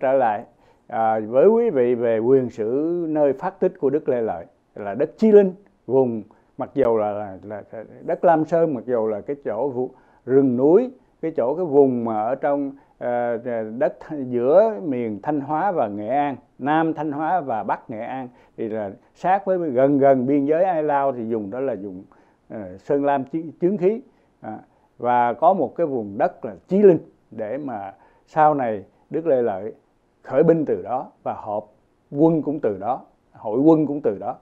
trở lại à, với quý vị về quyền sử nơi phát tích của Đức Lê Lợi là đất Chi Linh vùng mặc dù là, là, là đất Lam Sơn mặc dù là cái chỗ vụ, rừng núi cái chỗ cái vùng mà ở trong à, à đất giữa miền Thanh Hóa và Nghệ An Nam Thanh Hóa và Bắc Nghệ An thì là sát với gần gần biên giới Ai Lao thì dùng đó là dùng à, sơn lam chứng khí à, và có một cái vùng đất là Chí Linh để mà sau này Đức Lê Lợi khởi binh từ đó và họp quân cũng từ đó hội quân cũng từ đó.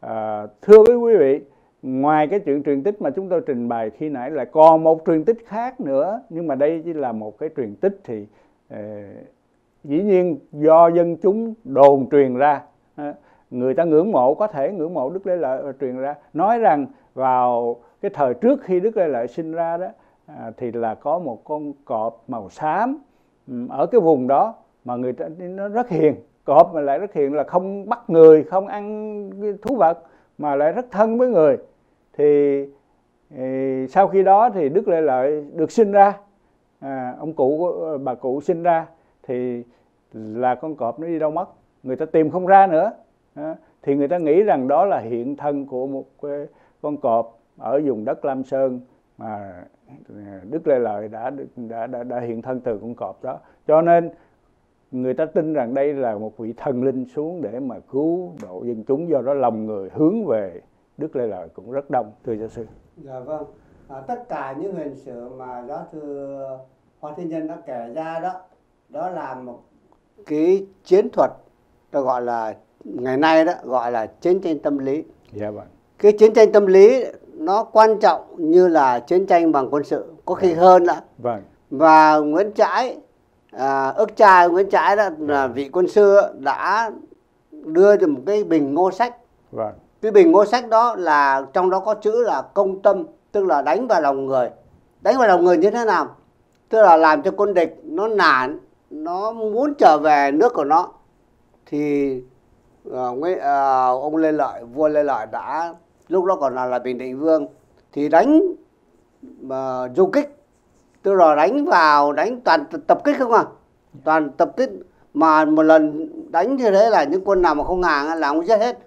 À, thưa với quý vị ngoài cái chuyện truyền tích mà chúng tôi trình bày khi nãy là còn một truyền tích khác nữa nhưng mà đây chỉ là một cái truyền tích thì eh, dĩ nhiên do dân chúng đồn truyền ra. Ờ, người ta ngưỡng mộ có thể ngưỡng mộ đức lê lợi truyền ra. Nói rằng vào cái thời trước khi đức lê lợi sinh ra đó à, thì là có một con cọp màu xám ừ, ở cái vùng đó mà người ta nó rất hiền. Cọp mà lại rất hiền là không bắt người không ăn thú vật mà lại rất thân với người. Thì, thì sau khi đó thì đức lê lợi được sinh ra. À, ông cụ ờ, bà cụ sinh ra thì là con cọp nó đi đâu mất. Người ta tìm không ra nữa. À, thì người ta nghĩ rằng đó là hiện thân của một ờ, con cọp ở vùng đất Lam Sơn mà ờ, Đức Lê Lợi đã đã đã, đã hiện thân từ con cọp đó. Cho nên người ta tin rằng đây là một vị thần linh xuống để mà cứu độ dân chúng do đó lòng người hướng về Đức Lê Lợi cũng rất đông thưa giáo sư. Dạ vâng. À, tất cả những hình sự mà giáo sư Hoa Thiên Nhân đã kể ra đó đó là một cái chiến thuật tôi gọi là ngày nay đó gọi là chiến tranh tâm lý. Dạ vâng. Cái chiến tranh tâm lý nó quan trọng như là chiến tranh bằng quân sự có khi dạ. hơn nữa. Vâng. Và Nguyễn Trãi à, ức cha Nguyễn Trãi đó là vị quân sư đã đưa được một cái bình ngô sách. Vâng. Cái bình ngô sách đó là trong đó có chữ là công tâm tức là đánh vào lòng người. Đánh vào lòng người như thế nào? Tức là làm cho quân địch nó nản nó muốn trở về nước của nó. Thì uh, uh, ông lê lợi vua lê lợi đã lúc đó còn là, là bình định vương thì đánh uh, du kích tức là đánh vào, đánh toàn tập kích không à? Toàn tập kích mà một lần đánh như thế là những quân nào mà không hàng là ông giết hết.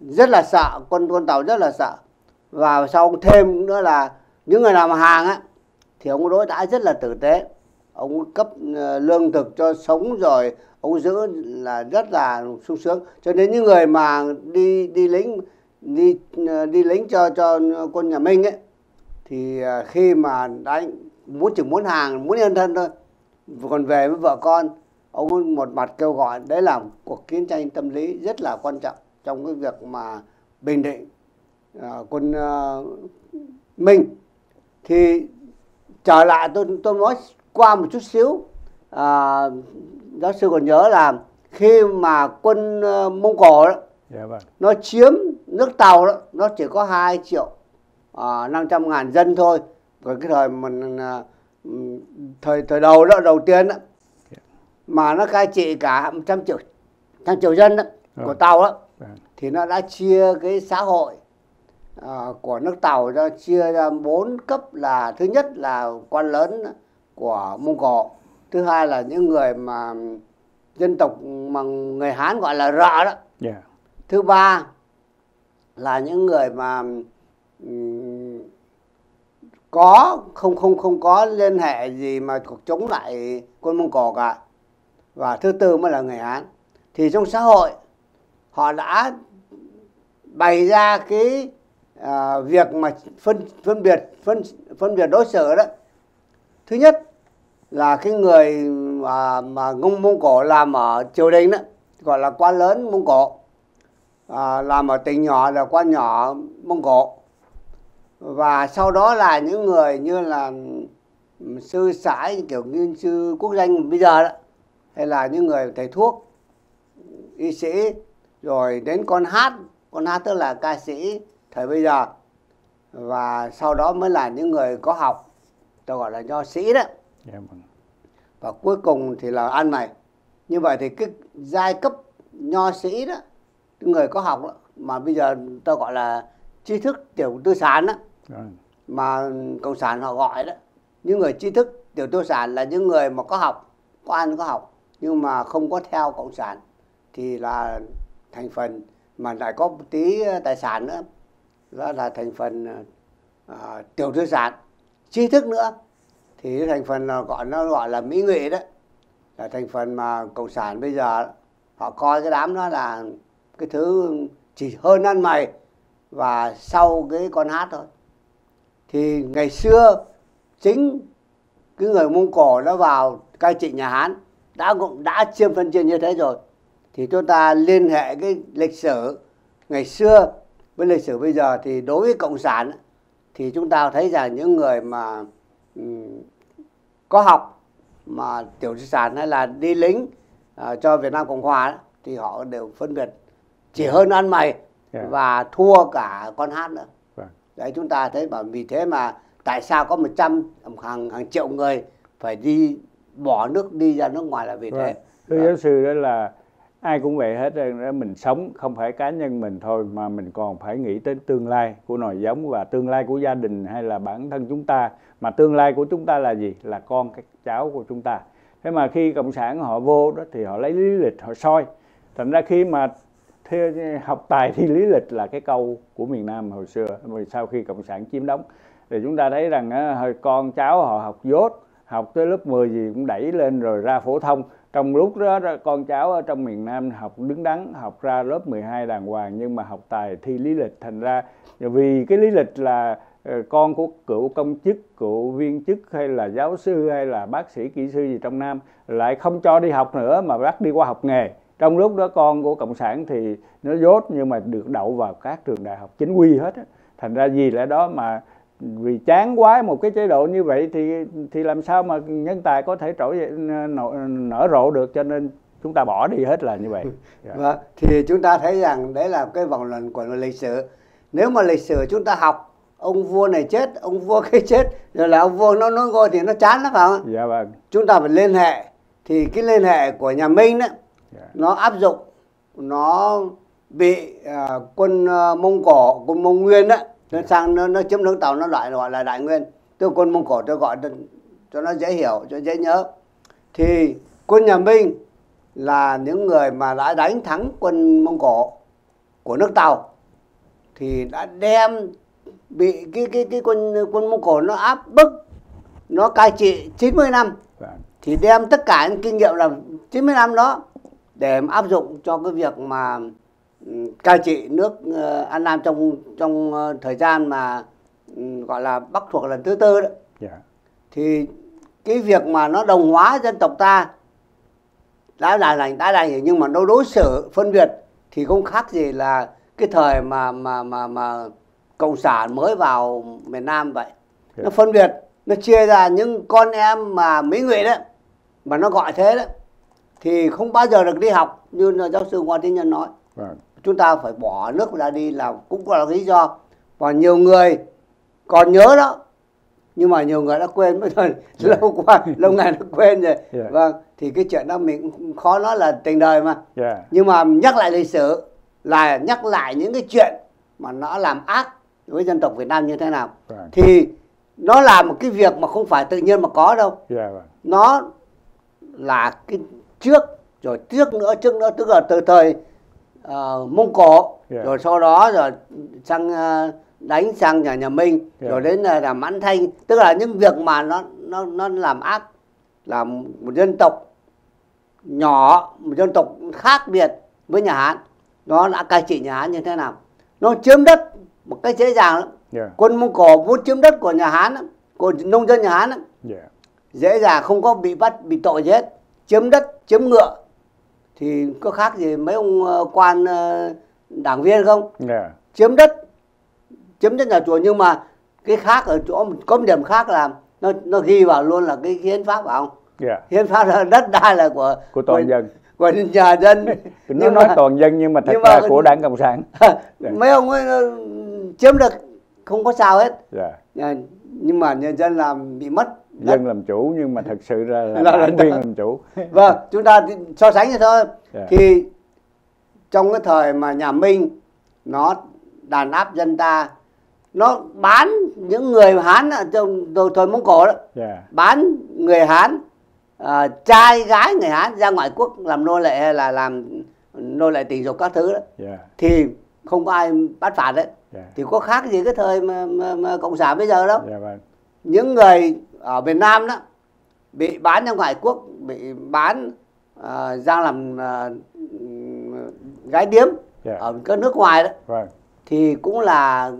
Rất là sợ, quân quân tàu rất là sợ. Và sau thêm nữa là những người nào mà hàng á thì ông đối đãi rất là tử tế. Ông cấp ờ, lương thực cho sống rồi ông giữ là rất là sung sướng. Cho nên những người mà đi đi lính, đi ờ, đi lính cho cho quân nhà Minh ấy thì ờ, khi mà đánh muốn chỉ muốn hàng muốn nhân thân thôi. Còn về với vợ con ông một mặt kêu gọi đấy là cuộc chiến tranh tâm lý rất là quan trọng trong cái việc mà bình định uh, quân uh, Minh. Thì trở lại tôi tôi nói qua một chút xíu à, giáo sư còn nhớ là khi mà quân uh, Mông Cổ đó yeah, vâng. nó chiếm nước Tàu đó nó chỉ có 2 triệu à, 500 ngàn dân thôi và cái thời mình à, thời thời đầu đó đầu tiên đó yeah. mà nó cai trị cả trăm triệu trăm triệu dân đó, của vâng. Tàu đó Vâng. thì nó đã chia cái xã hội à, của nước tàu ra chia ra bốn cấp là thứ nhất là quan lớn của mông cổ thứ hai là những người mà dân tộc mà người hán gọi là rợ đó yeah. Dạ. thứ ba là những người mà um, có không không không có liên hệ gì mà cuộc chống lại quân mông cổ cả. Và thứ tư mới là người hán. Thì trong xã hội họ đã bày ra cái à, việc mà phân phân biệt phân phân biệt đối xử đó. Thứ nhất là cái người mà mà ngông mông cổ làm ở triều đình đó gọi là quan lớn mông cổ. À, làm ở tỉnh nhỏ là quan nhỏ mông cổ và sau đó là những người như là sư sãi kiểu như sư quốc danh bây giờ đó hay là những người thầy thuốc y sĩ rồi đến con hát con hát tức là ca sĩ thời bây giờ và sau đó mới là những người có học tôi gọi là nho sĩ đó yeah, dạ vâng. và cuối cùng thì là ăn mày như vậy thì cái giai cấp nho sĩ đó người có học đó, mà bây giờ tôi gọi là tri thức tiểu tư sản đó mà cộng sản họ gọi đó những người trí thức tiểu tư sản là những người mà có học có ăn có học nhưng mà không có theo cộng sản thì là thành phần mà lại có một tí ờ, tài sản nữa đó là thành phần uh, tiểu tư sản. Tri thức nữa thì thành phần là gọi nó gọi là mỹ nghệ đó là thành phần mà cộng sản bây giờ họ coi cái đám đó là cái thứ chỉ hơn ăn mày và sau cái con hát thôi thì ngày xưa chính cái người mông cổ nó vào cai trị nhà hán đã cũng đã chiêm phân chia như thế rồi thì chúng ta liên hệ cái lịch sử ngày xưa với lịch sử bây giờ thì đối với cộng sản thì chúng ta thấy rằng những người mà um, có học mà tiểu di sản hay là đi lính uh, cho Việt Nam Cộng Hòa thì họ đều phân biệt chỉ yeah. hơn ăn mày yeah. Dạ. và thua cả con hát nữa. Vâng. Đấy chúng ta thấy bảo vì thế mà tại sao có 100 hàng hàng triệu người phải đi bỏ nước đi ra nước ngoài là vì vâng. thế. Thưa giáo sư đó là ai cũng vậy hết đó mình sống không phải cá nhân mình thôi mà mình còn phải nghĩ tới tương lai của nòi giống và tương lai của gia đình hay là bản thân chúng ta mà tương lai của chúng ta là gì là con các cháu của chúng ta thế mà khi cộng sản họ vô đó thì họ lấy lý lịch họ soi thành ra khi mà theo ừ, học tài thi lý lịch là cái câu của miền Nam hồi xưa sau khi cộng sản chiếm đóng. Thì chúng ta thấy rằng con cháu họ học dốt, học tới lớp 10 gì cũng đẩy lên rồi ra phổ thông. Trong lúc đó con cháu ở trong miền Nam học đứng đắn, học ra lớp 12 đàng hoàng nhưng mà học tài thi lý lịch. Thành ra vì cái lý lịch là ờ, con của, cựu công chức, cựu viên chức hay là giáo sư hay là bác sĩ, kỹ sư gì trong Nam lại không cho đi học nữa mà bắt đi qua học nghề trong lúc đó con của cộng sản thì nó dốt nhưng mà được đậu vào các trường đại học chính quy hết á. thành ra gì lẽ đó mà vì chán quá một cái chế độ như vậy thì thì làm sao mà nhân tài có thể trỗi nở, nở rộ được cho nên chúng ta bỏ đi hết là như vậy. Yeah. Vâng, thì chúng ta thấy rằng đấy là cái vòng luẩn của lịch sử. Nếu mà lịch sử chúng ta học ông vua này chết, ông vua cái chết, rồi là ông vua nó nói ngôi thì nó chán lắm phải không? Dạ vâng. Chúng ta phải liên hệ. Thì cái liên hệ của nhà Minh đó. Dạ. Nó áp dụng, nó bị uh, quân uh, Mông Cổ, quân Mông Nguyên đó, nó sang nó, nó chiếm nước tàu nó loại gọi là đại nguyên. Tôi quân mông cổ tôi gọi cho, nó dễ hiểu cho dễ nhớ. Thì quân nhà minh là những người mà đã đánh thắng quân mông cổ của nước tàu thì đã đem bị cái cái cái quân quân mông cổ nó áp bức nó cai trị 90 năm. Vâng. thì đem tất cả những kinh nghiệm là 90 năm đó để áp dụng cho cái việc mà cai trị nước uh, An Nam trong trong uh, thời gian mà um, gọi là Bắc thuộc lần thứ tư đó. Yeah. Dạ. Thì cái việc mà nó đồng hóa dân tộc ta đã là lành đã lành nhưng mà nó đối xử phân biệt thì không khác gì là cái thời mà mà mà mà cộng sản mới vào miền Nam vậy. Yeah. Dạ. Nó phân biệt, nó chia ra những con em mà Mỹ Ngụy đó mà nó gọi thế đó thì không bao giờ được đi học như giáo sư Hoàng Thiên Nhân nói. Vâng chúng ta phải bỏ nước ra đi là cũng là lý do và nhiều người còn nhớ đó nhưng mà nhiều người đã quên mất rồi yeah. lâu qua lâu ngày đã quên rồi yeah. vâng thì cái chuyện đó mình cũng khó nói là tình đời mà yeah. nhưng mà nhắc lại lịch sử là nhắc lại những cái chuyện mà nó làm ác với dân tộc Việt Nam như thế nào right. thì nó là một cái việc mà không phải tự nhiên mà có đâu yeah, right. nó là cái trước rồi trước nữa trước nữa tức là từ thời uh, Mông Cổ yeah. rồi sau đó rồi sang uh, đánh sang nhà nhà Minh yeah. rồi đến là làm Mãn Thanh tức là những việc mà nó nó nó làm ác làm một dân tộc nhỏ một dân tộc khác biệt với nhà Hán nó đã cai trị nhà Hán như thế nào nó chiếm đất một cách dễ dàng lắm yeah. quân Mông Cổ muốn chiếm đất của nhà Hán của nông dân nhà Hán. Yeah. dễ dàng không có bị bắt bị tội gì hết chiếm đất chiếm ngựa thì có khác gì mấy ông ờ, quan ờ, đảng viên không yeah. Dạ. chiếm đất chiếm đất nhà chùa nhưng mà cái khác ở chỗ có một điểm khác là nó nó ghi vào luôn là cái hiến pháp phải không yeah. Dạ. hiến pháp là đất đai là của của toàn của, dân của nhà dân nhưng nói mà, toàn dân nhưng mà thật nhưng ra mà, của đảng cộng sản dạ. mấy ông ấy ờ, chiếm được không có sao hết yeah. nhưng mà nhân dân làm bị mất dân làm chủ nhưng mà thật sự ra là, là đảng viên làm chủ. Vâng chúng ta so sánh vậy thôi. Yeah. Dạ. thì trong cái thời mà nhà Minh nó đàn áp dân ta nó bán những người Hán ở trong thời Mông Cổ đó. Yeah. Dạ. bán người Hán à, trai gái người hán ra ngoại quốc làm nô lệ hay là làm nô lệ tình dục các thứ đó. Dạ. Thì không có ai bắt phạt đấy. Dạ. Thì có khác gì cái thời mà, mà, mà cộng sản bây giờ đâu. Dạ vâng. Những người ở Việt Nam đó bị bán ra ngoại quốc bị bán à, ra làm à, gái điếm dạ. ở các nước ngoài đó vâng. thì cũng là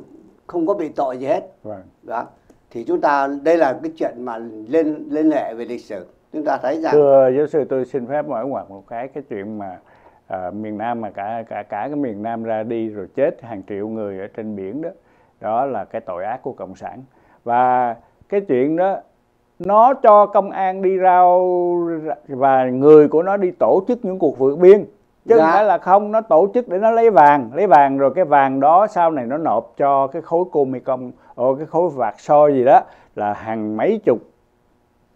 không có bị tội gì hết. Vâng. Đó. Thì chúng ta đây là cái chuyện mà lên lên lệ về lịch sử. Chúng ta thấy rằng thưa giáo sư tôi xin phép mở ngoặt một cái cái chuyện mà à, miền Nam mà cả cả cả cái miền Nam ra đi rồi chết hàng triệu người ở trên biển đó. Đó là cái tội ác của cộng sản. Và cái chuyện đó nó cho công an đi rao và người của nó đi tổ chức những cuộc vượt biên chứ không Dạ. phải là không nó tổ chức để nó lấy vàng lấy vàng rồi cái vàng đó sau này nó nộp cho cái khối cô mekong ồ cái khối vạt soi gì đó là hàng mấy chục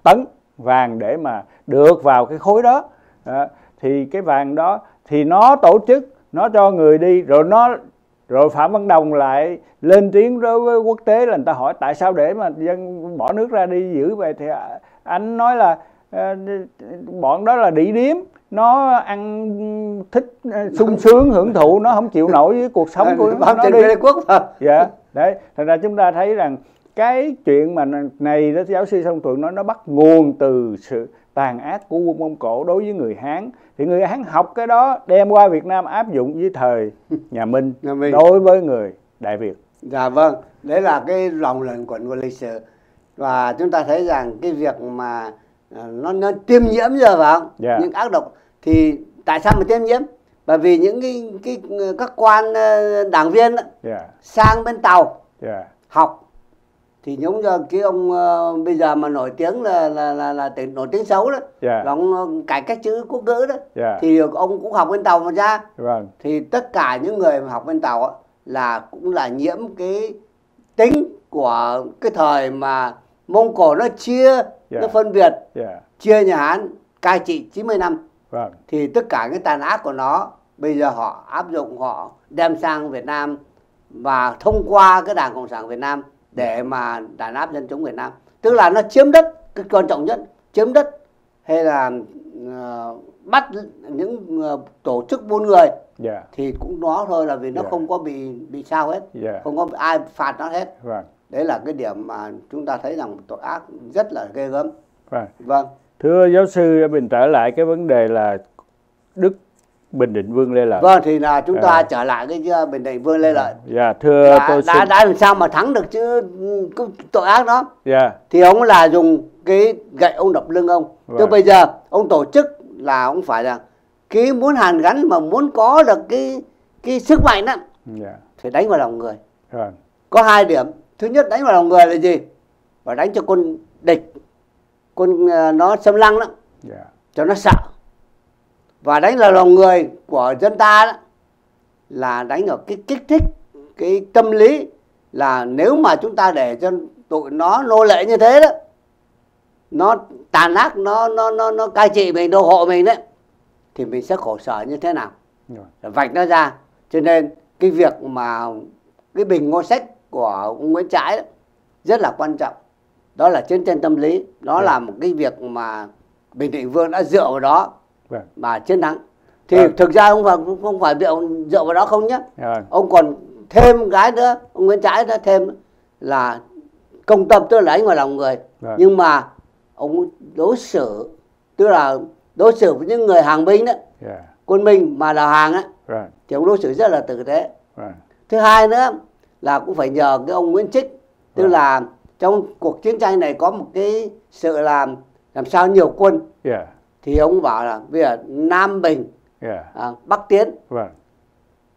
tấn vàng để mà được vào cái khối đó Đó. thì cái vàng đó thì nó tổ chức nó cho người đi rồi nó rồi phạm văn đồng lại lên tiếng đối với quốc tế là người ta hỏi tại sao để mà dân bỏ nước ra đi giữ về thì anh nói là ờ, bọn đó là đĩ điếm nó ăn thích ờ, sung sướng hưởng thụ nó không chịu nổi với cuộc sống của nó trên đi quốc mà. dạ đấy thành ra chúng ta thấy rằng cái chuyện mà này đó giáo sư song thuận nói nó bắt nguồn từ sự tàn ác của quân mông cổ đối với người hán thì người hán học cái đó đem qua việt nam áp dụng với thời nhà minh Nhà Minh. đối với người đại việt Dạ vâng, đấy là cái lòng luẩn quẩn của lịch sử và chúng ta thấy rằng cái việc mà à, nó nó tiêm nhiễm giờ phải không? Dạ. Những ác độc thì tại sao mà tiêm nhiễm? Bởi vì những cái cái các quan ờ, đảng viên á, dạ sang bên tàu dạ học thì giống như cái ông ờ, bây giờ mà nổi tiếng là là là, là tiếng, nổi tiếng xấu đó dạ. là ông ờ, cải cách chữ quốc ngữ đó dạ. thì ông cũng học bên tàu mà ra. Vâng. Thì tất cả những người mà học bên tàu á, là cũng là nhiễm cái tính của cái thời mà Mông Cổ nó chia Dạ. nó phân biệt dạ. chia nhà Hán cai trị 90 năm. Vâng. Thì tất cả cái tàn ác của nó bây giờ họ áp dụng họ đem sang Việt Nam và thông qua cái Đảng Cộng sản Việt Nam để mà đàn áp dân chúng Việt Nam. Tức là nó chiếm đất cái quan trọng nhất chiếm đất hay là ờ, bắt những ờ, tổ chức buôn người dạ. thì cũng nó thôi là vì nó Dạ. không có bị bị sao hết dạ. không có ai phạt nó hết. Vâng. Đấy là cái điểm mà chúng ta thấy rằng tội ác rất là ghê gớm. Vâng. Vâng. Thưa giáo sư mình trở lại cái vấn đề là đức bình định vương lê lợi. Vâng thì là chúng ta À. trở lại cái bình định vương lê lợi. Dạ thưa đã, tôi đã, xin đã làm sao mà thắng được chứ cái tội ác đó? Dạ. Thì ông là dùng cái gậy ông đập lưng ông. Vâng. chứ bây giờ ông tổ chức là ông phải là cái muốn hàn gắn mà muốn có được cái cái sức mạnh đó dạ. phải đánh vào lòng người. Vâng. Có hai điểm. Thứ nhất đánh vào lòng người là gì? Và đánh cho quân địch quân ờ, nó xâm lăng đó. Dạ. Cho nó sợ và đánh vào lòng người của dân ta đó là đánh vào cái kích thích cái tâm lý là nếu mà chúng ta để cho tụi nó nô lệ như thế đó nó tàn ác nó nó nó nó cai trị mình đô hộ mình đấy thì mình sẽ khổ sở như thế nào Rồi. Vạch nó ra cho nên cái việc mà cái bình ngô sách của ông Nguyễn Trãi đó, rất là quan trọng đó là chiến tranh tâm lý đó Dạ. là một cái việc mà Bình Định Vương đã dựa vào đó vâng. Mà chiến thắng. Thì Vâng. thực ra không phải không phải dựa, dựa vào đó không nhé. Vâng ông còn thêm cái nữa ông Nguyễn Trãi đã thêm là công tâm tức là đánh vào lòng người. Vâng. nhưng mà ông đối xử tức là đối xử với những người hàng binh đó dạ. quân binh mà là hàng á vâng. thì ông đối xử rất là tử tế. Vâng. Thứ hai nữa là cũng phải nhờ cái ông Nguyễn Trích tức Vâng. là trong cuộc chiến tranh này có một cái sự làm làm sao nhiều quân. Dạ thì ông bảo là bây giờ Nam Bình dạ à, Bắc Tiến. Vâng.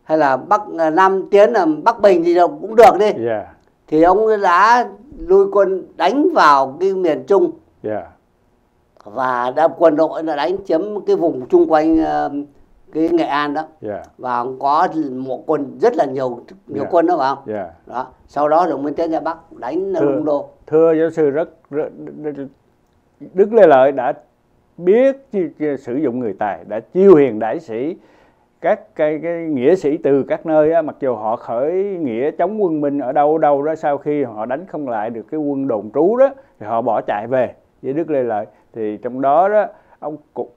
Hay là Bắc à, Nam Tiến là Bắc Bình gì đâu cũng được đi. Dạ thì ông đã lui quân đánh vào cái miền Trung. Dạ và đã quân đội đã đánh chiếm cái vùng chung quanh ờ, cái Nghệ An đó. Dạ và ông có một quân rất là nhiều nhiều Dạ. quân đó phải không dạ đó sau đó rồi mới tiến ra Bắc đánh Thưa- Lung Đô. thưa giáo sư rất, rất Đức Lê Lợi đã biết sử dụng người tài đã chiêu hiền đại sĩ các cái, cái nghĩa sĩ từ các nơi á, mặc dù họ khởi nghĩa chống quân Minh ở đâu đâu đó sau khi họ đánh không lại được cái quân đồn trú đó thì họ bỏ chạy về với Đức Lê Lợi. Thì trong đó đó ông cụ,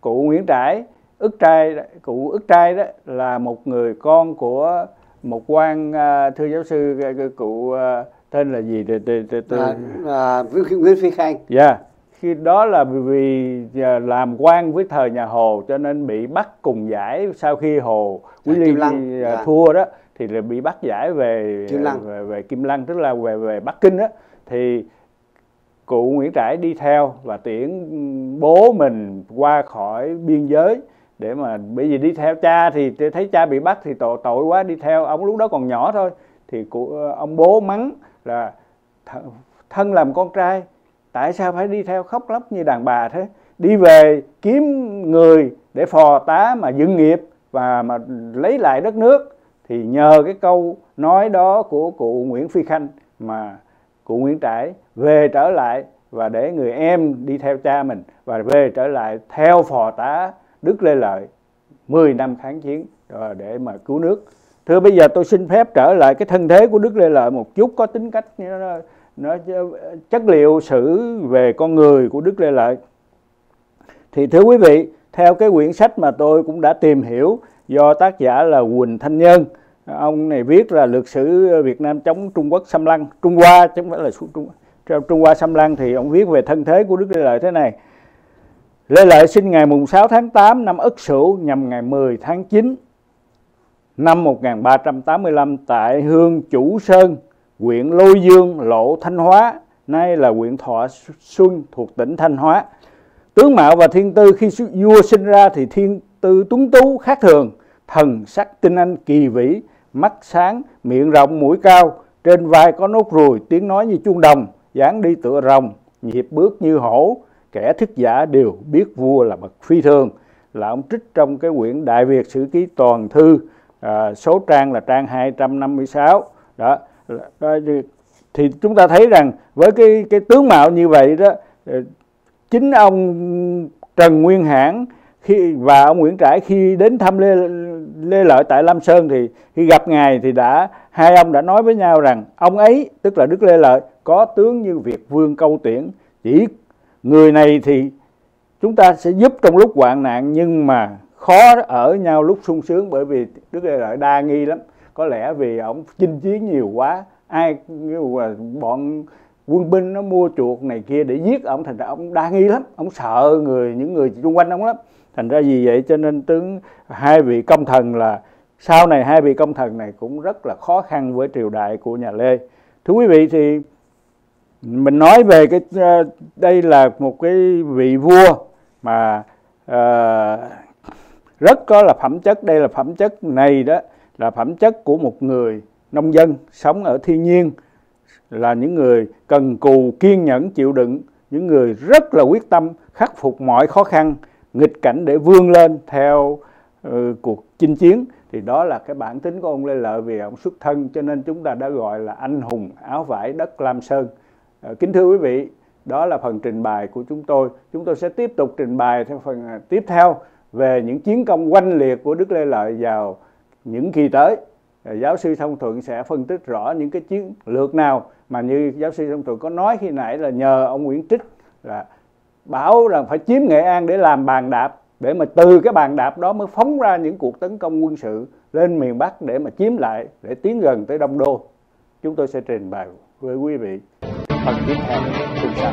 cụ Nguyễn Trãi ức trai cụ ức trai đó là một người con của một quan à, thưa giáo sư cụ à, tên là gì? Từ từ từ à, à, Nguyễn Phi Khanh dạ. yeah. Khi đó là vì làm quan với thời nhà Hồ cho nên bị bắt cùng giải sau khi Hồ Quý Ly dạ. thua đó thì là bị bắt giải về Kim Lăng. về, về Kim Lăng tức là về về Bắc Kinh đó thì cụ Nguyễn Trãi đi theo và tiễn bố mình qua khỏi biên giới để mà bởi vì đi theo cha thì thấy cha bị bắt thì tội tội quá đi theo ông lúc đó còn nhỏ thôi thì cụ, ông bố mắng là thân làm con trai tại sao phải đi theo khóc lóc như đàn bà thế đi về kiếm người để phò tá mà dựng nghiệp và mà lấy lại đất nước thì nhờ cái câu nói đó của cụ Nguyễn Phi Khanh mà cụ Nguyễn Trãi về trở lại và để người em đi theo cha mình và về trở lại theo phò tá Đức Lê Lợi 10 năm kháng chiến ờ, để mà cứu nước. Thưa bây giờ tôi xin phép trở lại cái thân thế của Đức Lê Lợi một chút, có tính cách nó, ờ, chất liệu sử về con người của Đức Lê Lợi. Thì thưa quý vị, theo cái quyển sách mà tôi cũng đã tìm hiểu do tác giả là Quỳnh Thanh Nhân ông này viết là lược sử Việt Nam chống Trung Quốc xâm lăng Trung Hoa chứ không phải là Trung trong Trung Hoa xâm lăng thì ông viết về thân thế của Đức Lê Lợi thế này Lê Lợi sinh ngày mùng 6 tháng 8 năm Ất Sửu nhằm ngày 10 tháng 9 năm 1385 tại Hương Chủ Sơn, huyện Lôi Dương, Lộ Thanh Hóa, nay là huyện Thọ Xuân thuộc tỉnh Thanh Hóa. Tướng mạo và thiên tư khi vua sinh ra thì thiên tư tuấn tú khác thường, thần sắc tinh anh kỳ vĩ, mắt sáng, miệng rộng, mũi cao, trên vai có nốt ruồi, tiếng nói như chuông đồng, dáng đi tựa rồng, nhịp bước như hổ, kẻ thức giả đều biết vua là bậc phi thường. Là ông trích trong cái quyển Đại Việt Sử Ký Toàn Thư, à, số trang là trang 256. Đó, đó thì chúng ta thấy rằng với cái cái tướng mạo như vậy đó ờ, chính ông Trần Nguyên Hãn khi, và ông Nguyễn Trãi khi đến thăm Lê Lê Lợi tại Lam Sơn thì khi gặp ngài thì đã, hai ông đã nói với nhau rằng ông ấy, tức là Đức Lê Lợi, có tướng như Việt Vương Câu Tiễn. Chỉ người này thì chúng ta sẽ giúp trong lúc hoạn nạn nhưng mà khó ở nhau lúc sung sướng bởi vì Đức Lê Lợi đa nghi lắm có lẽ vì ông chinh chiến nhiều quá ai bọn quân binh nó mua chuột này kia để giết ông thành ra ông đa nghi lắm ông sợ người những người xung quanh ông lắm. Thành ra vì vậy cho nên tướng hai vị công thần là sau này hai vị công thần này cũng rất là khó khăn với triều đại của nhà Lê. Thưa quý vị thì mình nói về cái ờ, đây là một cái vị vua mà uh, rất có là phẩm chất đây là phẩm chất này đó là phẩm chất của một người nông dân sống ở thiên nhiên là những người cần cù kiên nhẫn chịu đựng những người rất là quyết tâm khắc phục mọi khó khăn nghịch cảnh để vươn lên theo uh, cuộc chinh chiến. Thì đó là cái bản tính của ông Lê Lợi vì ông xuất thân cho nên chúng ta đã gọi là anh hùng áo vải đất Lam Sơn. Uh, kính thưa quý vị đó là phần trình bày của chúng tôi. Chúng tôi sẽ tiếp tục trình bày theo phần à, tiếp theo về những chiến công oanh liệt của Đức Lê Lợi vào những kỳ tới à, giáo sư thông thuận sẽ phân tích rõ những cái chiến lược nào mà như giáo sư thông thuận có nói khi nãy là nhờ ông Nguyễn Trích là bảo rằng phải chiếm Nghệ An để làm bàn đạp, để mà từ cái bàn đạp đó mới phóng ra những cuộc tấn công quân sự lên miền Bắc để mà chiếm lại, để tiến gần tới Đông Đô. Chúng tôi sẽ trình bày với quý vị phần tiếp theo tuần sau.